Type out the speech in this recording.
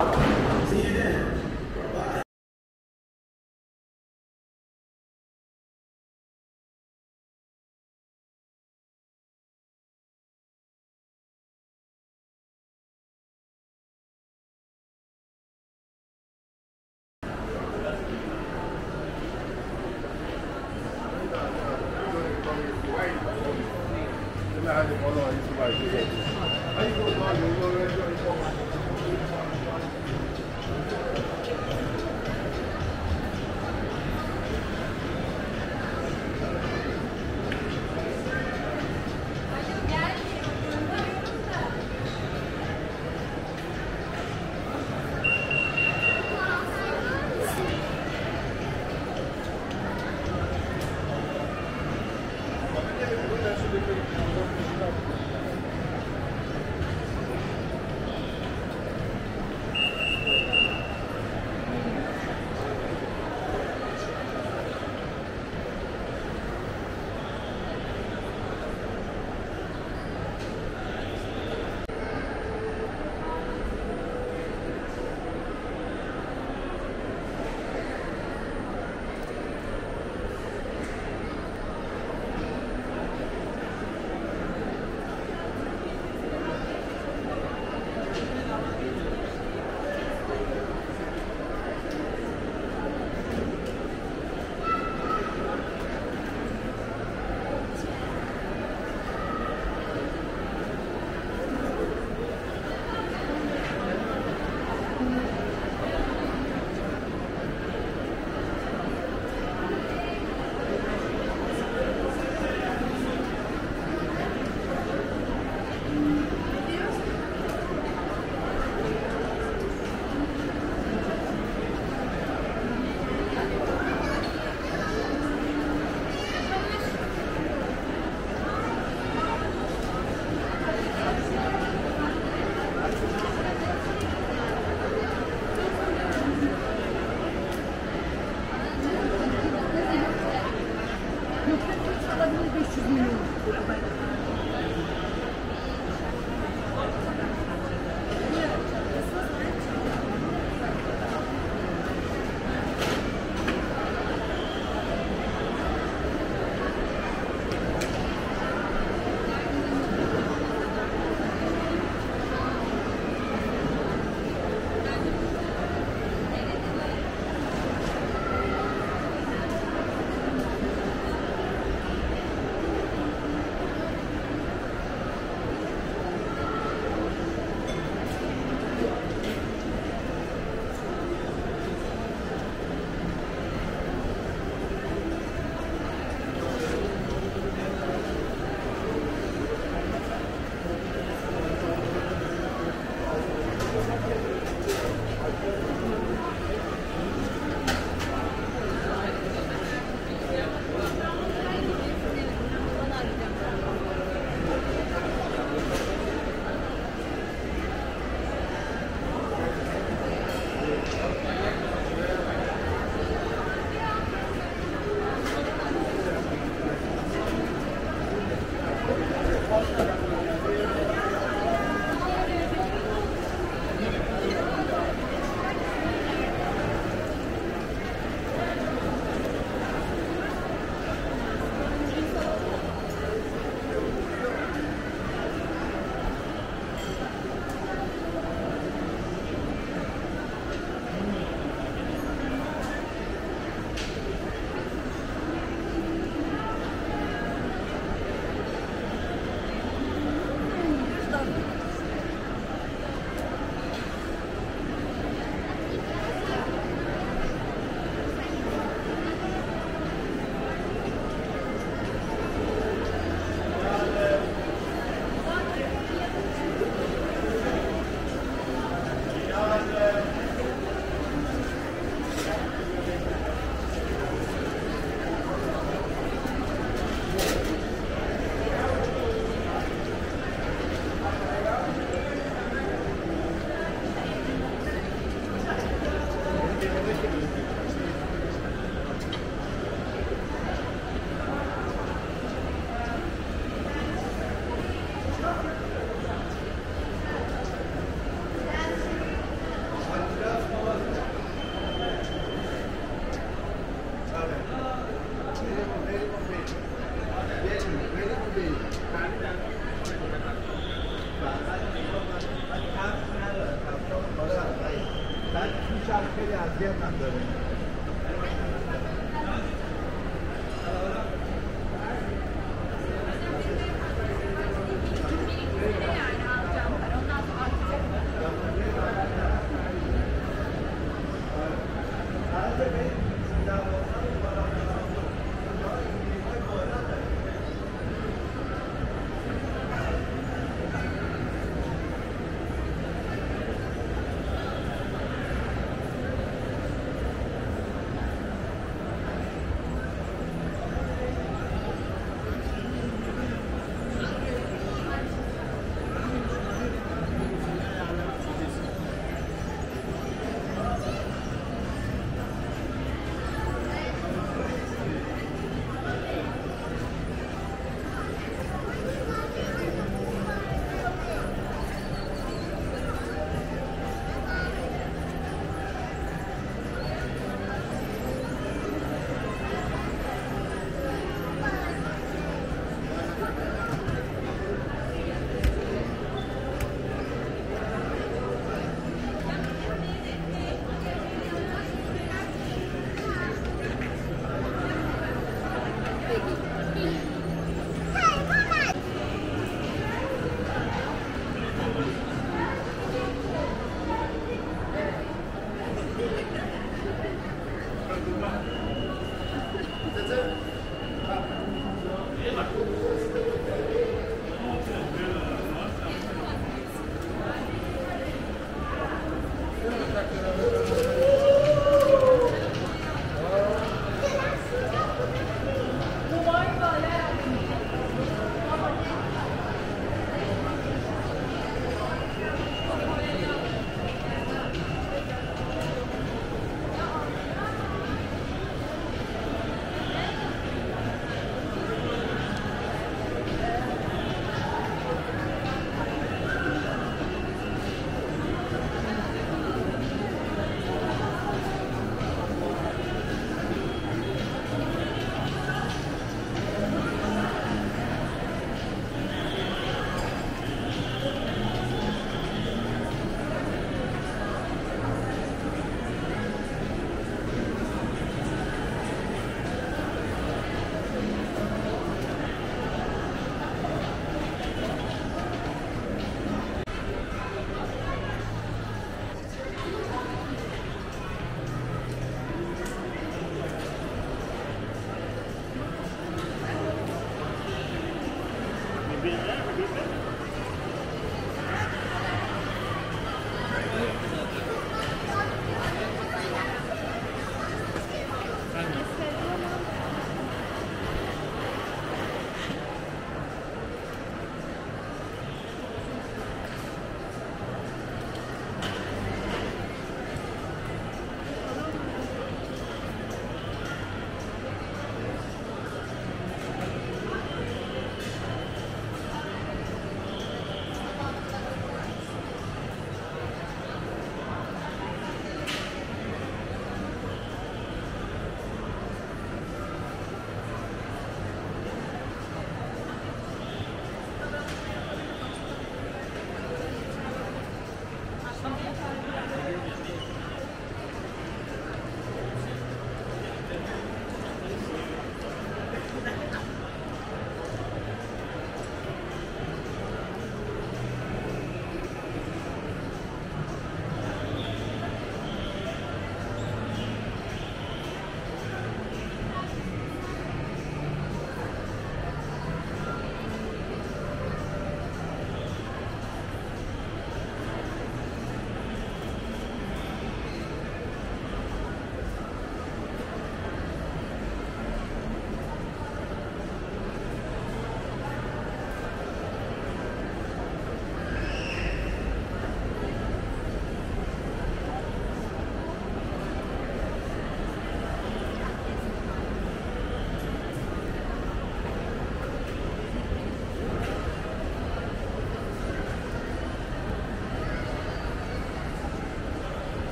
See you then.